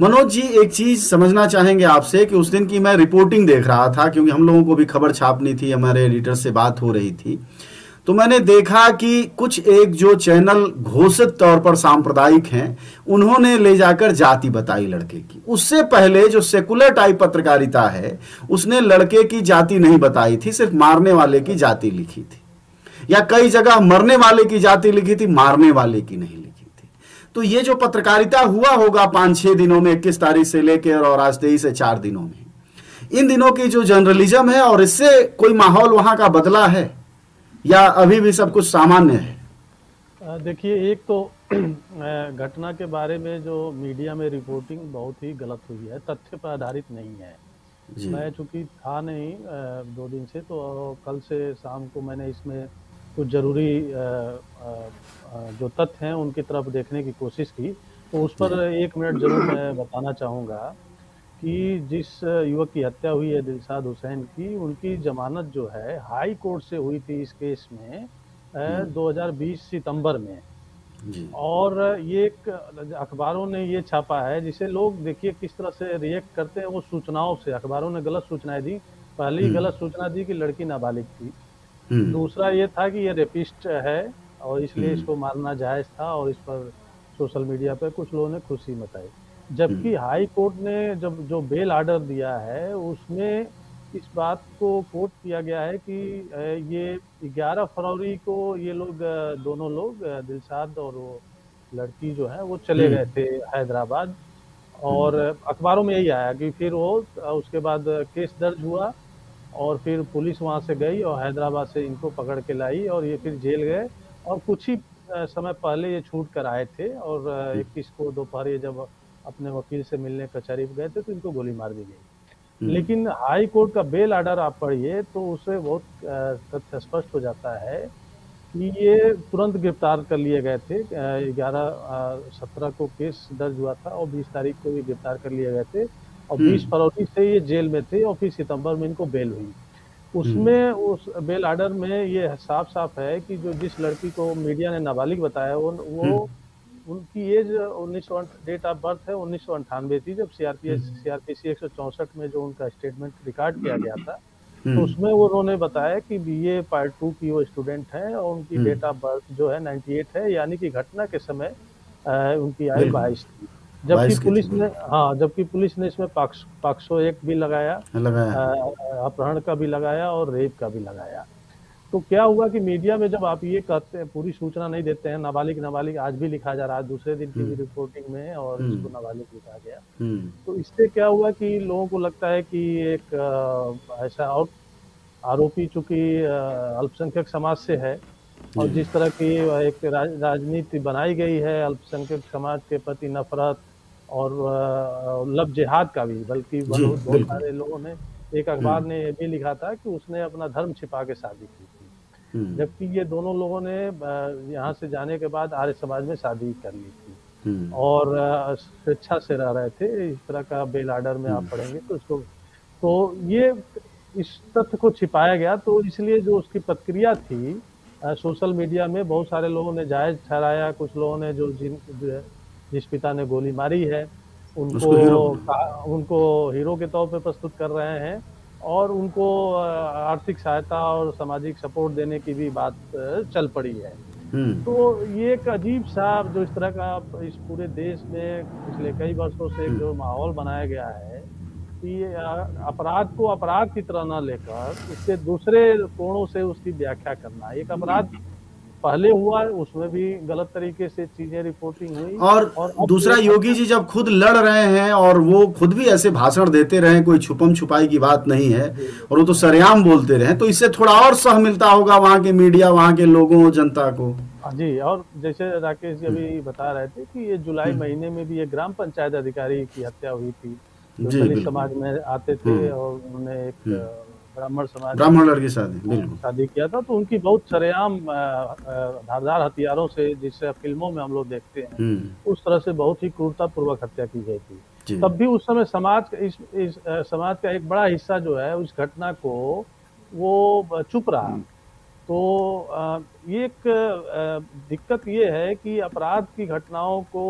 मनोज जी, एक चीज़ समझना चाहेंगे आपसे कि उस दिन की मैं रिपोर्टिंग देख रहा था क्योंकि हम लोगों को भी खबर छापनी थी, हमारे एडिटर से बात हो रही थी। तो मैंने देखा कि कुछ एक जो चैनल घोषित तौर पर सांप्रदायिक हैं, उन्होंने ले जाकर जाति बताई लड़के की। उससे पहले जो सेकुलर टाइप पत्रकारिता है, उसने लड़के की जाति नहीं बताई थी, सिर्फ़ मारने वाले की जाति लिखी थी। या कई जगह मरने वाले की जाति लिखी थी, मारने वाले की नहीं लिखी। तो ये जो पत्रकारिता हुआ होगा पाँच छह दिनों में इक्कीस तारीख से लेकर और आज तेईस से चार दिनों में इन दिनों की जो जर्नलिज्म है और इससे कोई माहौल वहाँ का बदला है या अभी भी सब कुछ सामान्य है? देखिए एक तो घटना के बारे में जो मीडिया में रिपोर्टिंग बहुत ही गलत हुई है तथ्य पर आधारित नहीं है। मैं चूँकि था नहीं दो दिन से तो कल से शाम को मैंने इसमें कुछ ज़रूरी जो तथ्य हैं उनकी तरफ़ देखने की कोशिश की तो उस पर एक मिनट ज़रूर मैं बताना चाहूँगा कि जिस युवक की हत्या हुई है दिलशाद हुसैन की उनकी जमानत जो है हाई कोर्ट से हुई थी इस केस में 2020 सितंबर में। और ये एक अखबारों ने ये छापा है जिसे लोग देखिए किस तरह से रिएक्ट करते हैं वो सूचनाओं से अखबारों ने गलत सूचनाएँ दी। पहली हम्म। गलत सूचना दी कि लड़की नाबालिग थी। दूसरा ये था कि ये रेपिस्ट है और इसलिए हम्म। इसको मारना जायज़ था और इस पर सोशल मीडिया पर कुछ लोगों ने खुशी मचाई जबकि हम्म। हाई कोर्ट ने जब जो बेल आर्डर दिया है उसमें इस बात को कोट किया गया है कि ये 11 फरवरी को ये लोग दोनों लोग दिलशाद और वो लड़की जो है वो चले हम्म। गए थे हैदराबाद और हम्म। अखबारों में यही आया कि फिर वो उसके बाद केस दर्ज हुआ और फिर पुलिस वहाँ से गई और हैदराबाद से इनको पकड़ के लाई और ये फिर जेल गए। और कुछ ही समय पहले ये छूट कर आए थे और इक्कीस को दोपहर ये जब अपने वकील से मिलने कचहरी गए थे तो इनको गोली मार दी गई। हम्म। लेकिन हाई कोर्ट का बेल आर्डर आप पढ़िए तो उसे बहुत तथ्य स्पष्ट हो जाता है कि ये तुरंत गिरफ़्तार कर लिए गए थे। ग्यारह सत्रह को केस दर्ज हुआ था और बीस तारीख को ये गिरफ़्तार कर लिए गए थे। और बीस हम्म। फरवरी से ये जेल में थे और फिर सितंबर में इनको बेल हुई। उसमें हम्म। उस बेल आर्डर में ये साफ़ साफ़ है कि जो जिस लड़की को मीडिया ने नाबालिग बताया वो वो उनकी एज उन्नीस सौ डेट ऑफ़ बर्थ है उन्नीस थी जब सीआरपीएस सीआरपीसी एक में जो उनका स्टेटमेंट रिकॉर्ड किया गया था हम्म। तो उसमें वो उन्होंने बताया कि बीए पार्ट टू की वो स्टूडेंट है और उनकी डेट ऑफ़ बर्थ जो है 98 है यानी कि घटना के समय आ, उनकी आयु बाईस थी। जबकि पुलिस ने हाँ जबकि पुलिस ने इसमें पाक्सो एक भी लगाया, लगाया। अपहरण का भी लगाया और रेप का भी लगाया तो क्या हुआ कि मीडिया में जब आप ये कहते हैं पूरी सूचना नहीं देते हैं नाबालिग नाबालिग आज भी लिखा जा रहा है दूसरे दिन की भी रिपोर्टिंग हम्म। में और इसको हम्म। नाबालिग लिखा गया हम्म। तो इससे क्या हुआ कि लोगों को लगता है कि एक ऐसा और आरोपी चूँकि अल्पसंख्यक समाज से है और जिस तरह की एक राज, राजनीति बनाई गई है अल्पसंख्यक समाज के प्रति नफरत और लब जिहाद का भी बल्कि बहुत सारे लोगों ने एक अखबार ने यह भी लिखा था कि उसने अपना धर्म छिपा के शादी की थी हम्म। जबकि ये दोनों लोगों ने यहाँ से जाने के बाद आर्य समाज में शादी कर ली थी हम्म। और स्वेच्छा से रह रहे थे इस तरह का बेल आर्डर में आप हम्म। पढ़ेंगे तो उसको तो ये इस तथ्य को छिपाया गया तो इसलिए जो उसकी प्रतिक्रिया थी सोशल मीडिया में बहुत सारे लोगों ने जायज़ ठहराया कुछ लोगों ने जो जिन जिस पिता ने गोली मारी है उनको उनको हीरो के तौर पे प्रस्तुत कर रहे हैं और उनको आर्थिक सहायता और सामाजिक सपोर्ट देने की भी बात चल पड़ी है हम्म। तो ये एक अजीब सा जो इस तरह का इस पूरे देश में पिछले कई वर्षों से जो हम्म। माहौल बनाया गया है कि अपराध को अपराध की तरह न लेकर उसके दूसरे कोणों से उसकी व्याख्या करना एक अपराध पहले हुआ है उसमें भी गलत तरीके से चीज़ें रिपोर्टिंग हुई और, और दूसरा योगी जी जब खुद लड़ रहे हैं और वो खुद भी ऐसे भाषण देते रहे कोई छुपम छुपाई की बात नहीं है और वो तो सरेआम बोलते रहे तो इससे थोड़ा और सह मिलता होगा वहाँ के मीडिया वहाँ के लोगों जनता को हाँ जी और जैसे राकेश जी अभी बता रहे थे कि ये जुलाई हम्म। महीने में भी ये ग्राम पंचायत अधिकारी की हत्या हुई थी जो समाज में आते थे हम्म। और उन्होंने एक हम्म। ब्राह्मण समाज ब्राह्मण लड़की शादी बिल्कुल शादी किया था तो उनकी बहुत सरेआम धारदार हथियारों से जिससे फ़िल्मों में हम लोग देखते हैं हम्म। उस तरह से बहुत ही क्रूरता पूर्वक हत्या की गई थी तब भी उस समय समाज इस, इस समाज का एक बड़ा हिस्सा जो है उस घटना को वो चुप रहा हम्म। तो ये एक दिक्कत ये है कि अपराध की घटनाओं को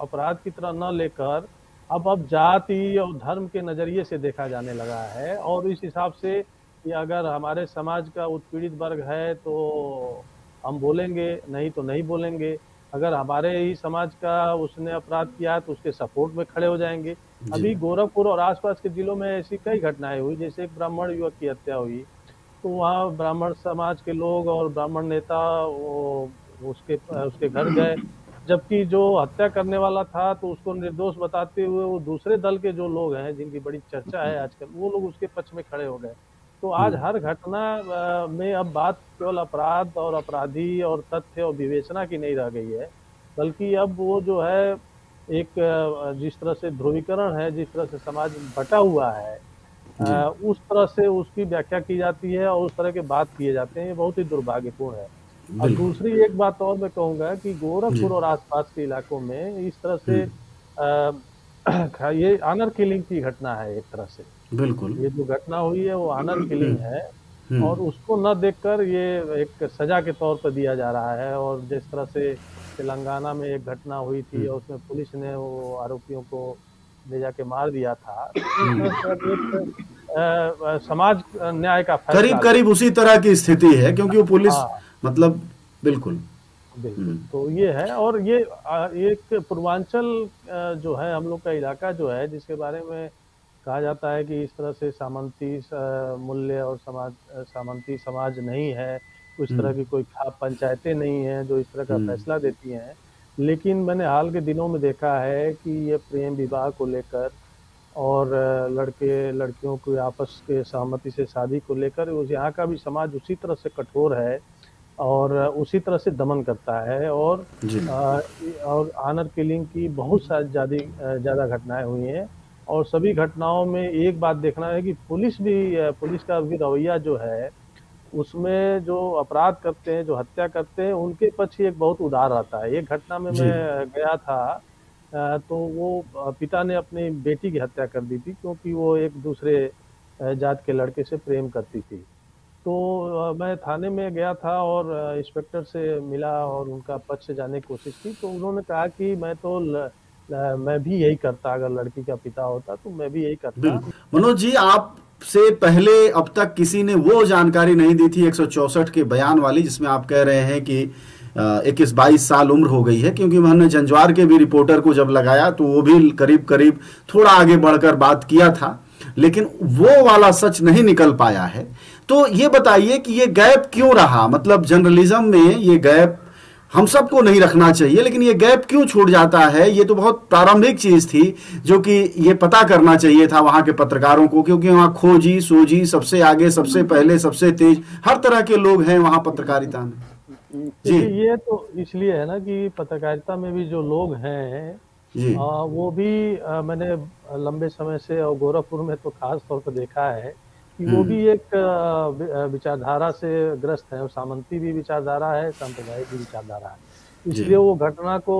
अपराध की तरह न लेकर अब अब जाति और धर्म के नज़रिए से देखा जाने लगा है और इस हिसाब से कि अगर हमारे समाज का उत्पीड़ित वर्ग है तो हम बोलेंगे नहीं तो नहीं बोलेंगे। अगर हमारे ही समाज का उसने अपराध किया तो उसके सपोर्ट में खड़े हो जाएँगे। अभी गोरखपुर और आसपास के जिलों में ऐसी कई घटनाएँ हुई जैसे एक ब्राह्मण युवक की हत्या हुई। तो वहाँ ब्राह्मण समाज के लोग और ब्राह्मण नेता वो उसके उसके घर गए। जबकि जो हत्या करने वाला था तो उसको निर्दोष बताते हुए वो दूसरे दल के जो लोग हैं जिनकी बड़ी चर्चा है आजकल वो लोग उसके पक्ष में खड़े हो गए। तो आज हम्म। हर घटना में अब बात केवल अपराध और अपराधी और तथ्य और विवेचना की नहीं रह गई है बल्कि अब वो जो है एक जिस तरह से ध्रुवीकरण है जिस तरह से समाज बटा हुआ है उस तरह से उसकी व्याख्या की जाती है और उस तरह के बात किए जाते हैं ये बहुत ही दुर्भाग्यपूर्ण है। और दूसरी एक बात और मैं कहूँगा कि गोरखपुर और आसपास के इलाकों में इस तरह से आ, ये आनर किलिंग की घटना है एक तरह से बिल्कुल ये जो घटना हुई है वो आनर किलिंग है हम्म। और उसको न देखकर ये एक सजा के तौर पर दिया जा रहा है और जिस तरह से तेलंगाना में एक घटना हुई थी हम्म। और उसमें पुलिस ने वो आरोपियों को ले जाके मार दिया था हम्म। समाज न्याय का करीब करीब उसी तरह की स्थिति है क्योंकि वो पुलिस हाँ। मतलब बिल्कुल बिल्कुल तो ये है और ये एक पूर्वांचल जो है हम लोग का इलाका जो है जिसके बारे में कहा जाता है कि इस तरह से सामंती मूल्य और समाज सामंती समाज नहीं है उस तरह हम्म। की कोई पंचायतें नहीं है जो इस तरह का हम्म। फैसला देती हैं लेकिन मैंने हाल के दिनों में देखा है कि ये प्रेम विवाह को लेकर और लड़के लड़कियों को आपस के सहमति से शादी को लेकर यहाँ का भी समाज उसी तरह से कठोर है और उसी तरह से दमन करता है और आ, और आनर किलिंग की बहुत सारी ज़्यादा ज़्यादा घटनाएँ हुई हैं। और सभी घटनाओं में एक बात देखना है कि पुलिस भी पुलिस का भी रवैया जो है उसमें जो अपराध करते हैं जो हत्या करते हैं उनके पक्ष एक बहुत उदार रहता है। एक घटना में मैं गया था तो वो पिता ने अपनी बेटी की हत्या कर दी थी क्योंकि वो एक दूसरे जात के लड़के से प्रेम करती थी। तो मैं थाने में गया था और इंस्पेक्टर से मिला और उनका पक्ष जाने की कोशिश की तो उन्होंने कहा कि मैं तो ल, ल, मैं भी यही करता अगर लड़की का पिता होता तो मैं भी यही करता। मनोज जी आप से पहले अब तक किसी ने वो जानकारी नहीं दी थी एक के बयान वाली जिसमें आप कह रहे हैं कि इक्कीस बाईस साल उम्र हो गई है क्योंकि मैंने जंजवार के भी रिपोर्टर को जब लगाया तो वो भी करीब करीब थोड़ा आगे बढ़कर बात किया था लेकिन वो वाला सच नहीं निकल पाया है। तो ये बताइए कि ये गैप क्यों रहा? मतलब जर्नलिज्म में ये गैप हम सबको नहीं रखना चाहिए लेकिन ये गैप क्यों छूट जाता है? ये तो बहुत प्रारंभिक चीज़ थी जो कि ये पता करना चाहिए था वहाँ के पत्रकारों को क्योंकि वहाँ खोजी सोजी सबसे आगे सबसे पहले सबसे तेज हर तरह के लोग हैं वहाँ पत्रकारिता में। जी। ये तो इसलिए है ना कि पत्रकारिता में भी जो लोग हैं आ, वो भी आ, मैंने लंबे समय से और गोरखपुर में तो खास तौर पर देखा है कि वो हम्म। भी एक विचारधारा से ग्रस्त है सामंती भी विचारधारा है सांप्रदायिक भी विचारधारा है इसलिए वो घटना को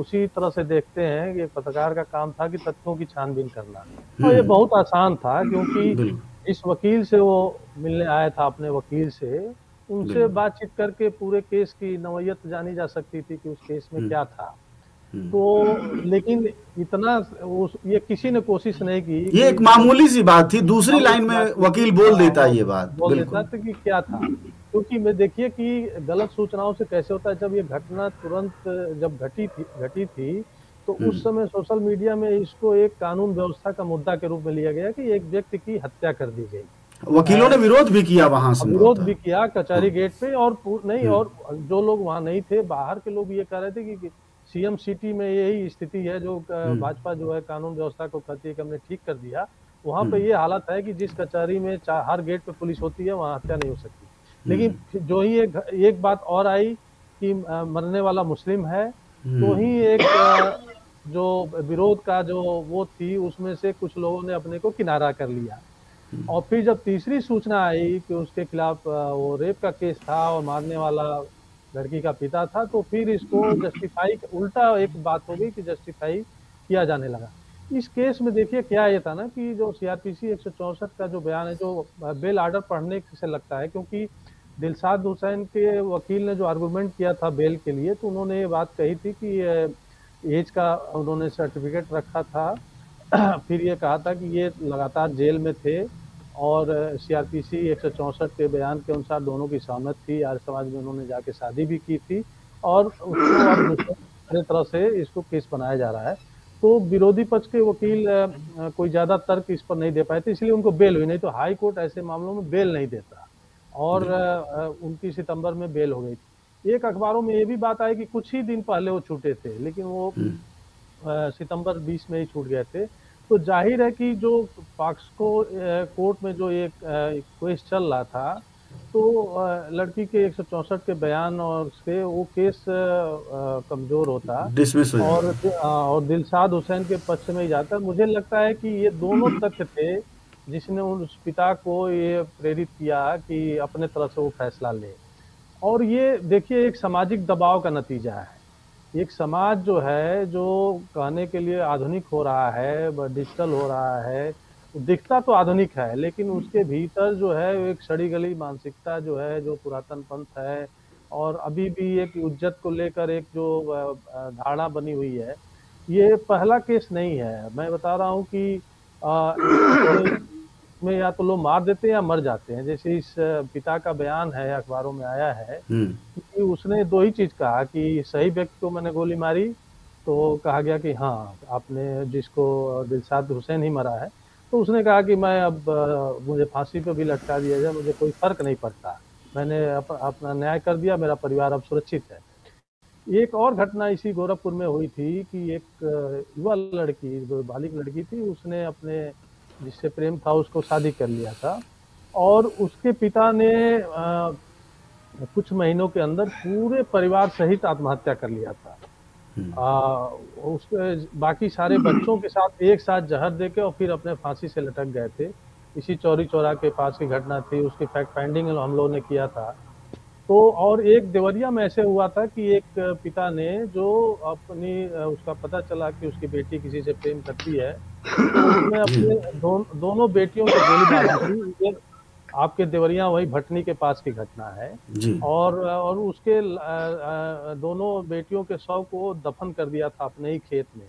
उसी तरह से देखते हैं कि पत्रकार का काम था कि तथ्यों की छानबीन करना तो ये हम्म। बहुत आसान था क्योंकि इस वकील से वो मिलने आया था अपने वकील से उनसे बातचीत करके पूरे केस की नवैयत जानी जा सकती थी कि उस केस में हम्म। क्या था। तो लेकिन इतना उस ये किसी ने कोशिश नहीं की ये एक मामूली सी बात थी दूसरी लाइन में वकील बोल हाँ, देता है ये बात बोल देता था कि क्या था। क्योंकि मैं देखिए कि गलत सूचनाओं से कैसे होता है जब ये घटना तुरंत जब घटी थी घटी थी तो उस हम्म। समय सोशल मीडिया में इसको एक कानून व्यवस्था का मुद्दा के रूप में लिया गया कि एक व्यक्ति की हत्या कर दी गई। वकीलों ने विरोध भी किया वहाँ से विरोध भी किया कचहरी गेट पे और नहीं हम्म। और जो लोग वहाँ नहीं थे बाहर के लोग ये कह रहे थे कि सीएम सिटी में यही स्थिति है जो हम्म। भाजपा जो है कानून व्यवस्था को कहती है कि हमने ठीक कर दिया वहाँ पे हम्म। ये हालत है कि जिस कचहरी में हर गेट पे पुलिस होती है वहाँ हत्या नहीं हो सकती हम्म। लेकिन जो ही एक, एक बात और आई कि मरने वाला मुस्लिम है तो ही एक जो विरोध का जो वो थी उसमें से कुछ लोगों ने अपने को किनारा कर लिया और फिर जब तीसरी सूचना आई कि उसके खिलाफ वो रेप का केस था और मारने वाला लड़की का पिता था तो फिर इसको जस्टिफाई उल्टा एक बात हो गई कि जस्टिफाई किया जाने लगा। इस केस में देखिए क्या ये था ना कि जो सीआरपीसी एक सौ चौंसठ का जो बयान है, जो बेल आर्डर पढ़ने से लगता है, क्योंकि दिलसाद हुसैन के वकील ने जो आर्गूमेंट किया था बेल के लिए तो उन्होंने ये बात कही थी कि एज का उन्होंने सर्टिफिकेट रखा था। फिर ये कहा था कि ये लगातार जेल में थे और सीआरपीसी एक सौ चौंसठ के बयान के अनुसार दोनों की सहमत थी। आर्य समाज में उन्होंने जाके शादी भी की थी और उसको अब तरह से इसको केस बनाया जा रहा है। तो विरोधी पक्ष के वकील कोई ज़्यादा तर्क इस पर नहीं दे पाए थे इसलिए उनको बेल हुई। नहीं तो हाई कोर्ट ऐसे मामलों में बेल नहीं देता और उनतीस सितंबर में बेल हो गई थी। एक अखबारों में ये भी बात आई कि कुछ ही दिन पहले वो छूटे थे लेकिन वो हम्म। सितंबर 20 में ही छूट गए थे। तो ज़ाहिर है कि जो पॉक्सको कोर्ट में जो एक केस चल रहा था तो लड़की के एक सौ चौंसठ के बयान और से वो केस कमज़ोर होता। और और दिलशाद हुसैन के पक्ष में ही जाता। मुझे लगता है कि ये दोनों तथ्य थे जिसने उस पिता को ये प्रेरित किया कि अपने तरफ़ से वो फैसला ले। और ये देखिए एक सामाजिक दबाव का नतीजा है। एक समाज जो है, जो कहने के लिए आधुनिक हो रहा है डिजिटल हो रहा है, दिखता तो आधुनिक है, लेकिन उसके भीतर जो है, एक सड़ी गली मानसिकता जो है, जो पुरातन पंथ है, और अभी भी एक उज्जत को लेकर एक जो धारणा बनी हुई है, ये पहला केस नहीं है। मैं बता रहा हूँ कि में या तो लोग मार देते हैं या मर जाते हैं। जैसे इस पिता का बयान है अखबारों में आया है हम्म। कि उसने दो ही चीज़ कहा कि सही व्यक्ति को मैंने गोली मारी तो कहा गया कि हाँ आपने जिसको दिलशाद हुसैन ही मरा है तो उसने कहा कि मैं अब मुझे फांसी पे भी लटका दिया जाए मुझे कोई फ़र्क नहीं पड़ता। मैंने अप, अपना न्याय कर दिया मेरा परिवार अब सुरक्षित है। एक और घटना इसी गोरखपुर में हुई थी कि एक युवा लड़की जो बालिक लड़की थी उसने अपने जिससे प्रेम था उसको शादी कर लिया था। और उसके पिता ने आ, कुछ महीनों के अंदर पूरे परिवार सहित आत्महत्या कर लिया था। हम्म। आ, उसके बाकी सारे बच्चों के साथ एक साथ जहर देके और फिर अपने फांसी से लटक गए थे। इसी चौरी चौरा के पास की घटना थी उसकी फैक्ट फाइंडिंग हम लोगों ने किया था। तो और एक देवरिया में ऐसे हुआ था कि एक पिता ने जो अपनी उसका पता चला कि उसकी बेटी किसी से प्रेम करती है तो उसने अपने दो, दोनों बेटियों को गोली मारी थी आपके देवरिया वही भटनी के पास की घटना है। और और उसके दोनों बेटियों के शव को दफन कर दिया था अपने ही खेत में।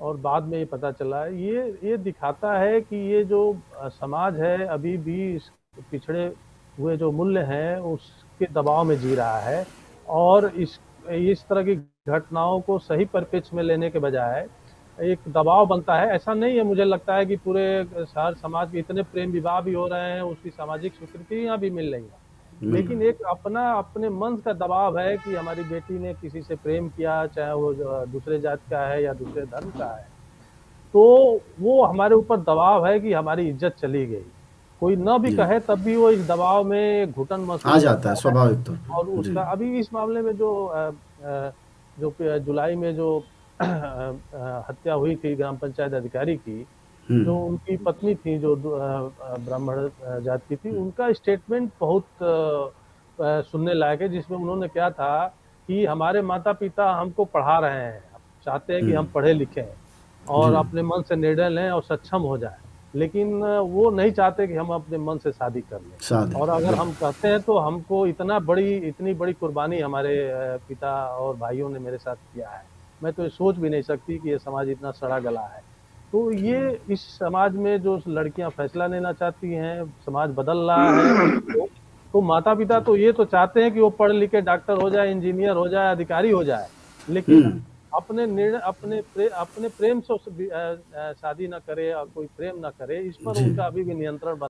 और बाद में ये पता चला ये ये दिखाता है कि ये जो समाज है अभी भी पिछड़े हुए जो मूल्य हैं उसके दबाव में जी रहा है और इस इस तरह की घटनाओं को सही परिप्रेक्ष्य में लेने के बजाय एक दबाव बनता है। ऐसा नहीं है मुझे लगता है कि पूरे शहर समाज में इतने प्रेम विवाह भी हो रहे हैं उसकी सामाजिक स्वीकृति यहाँ भी मिल रही है। लेकिन एक अपना अपने मन का दबाव है कि हमारी बेटी ने किसी से प्रेम किया चाहे वो दूसरे जात का है या दूसरे धर्म का है। तो वो हमारे ऊपर दबाव है कि हमारी इज़्ज़त चली गई। कोई न भी कहे तब भी वो इस दबाव में घुटन महसूस आ जाता है स्वाभाविक तौर और उसका अभी इस मामले में जो जो जुलाई में जो हत्या हुई थी ग्राम पंचायत अधिकारी की हम्म। जो उनकी पत्नी थी जो ब्राह्मण जात की थी हम्म। उनका स्टेटमेंट बहुत सुनने लायक है जिसमें उन्होंने क्या था कि हमारे माता पिता हमको पढ़ा रहे हैं चाहते हैं कि हम हम्म। पढ़े लिखे और अपने मन से निर्णय लें और सक्षम हो जाए लेकिन वो नहीं चाहते कि हम अपने मन से शादी कर लें। और अगर हम कहते हैं तो हमको इतना बड़ी इतनी बड़ी कुर्बानी हमारे पिता और भाइयों ने मेरे साथ किया है। मैं तो ये सोच भी नहीं सकती कि ये समाज इतना सड़ा गला है। तो ये इस समाज में जो लड़कियाँ फैसला लेना चाहती हैं समाज बदल रहा है तो, तो माता पिता तो ये तो चाहते हैं कि वो पढ़ लिखे डॉक्टर हो जाए इंजीनियर हो जाए अधिकारी हो जाए लेकिन हम्म। अपने निर्णय अपने प्रे, अपने प्रेम से शादी ना करे और कोई प्रेम ना करे इस पर उनका अभी भी नियंत्रण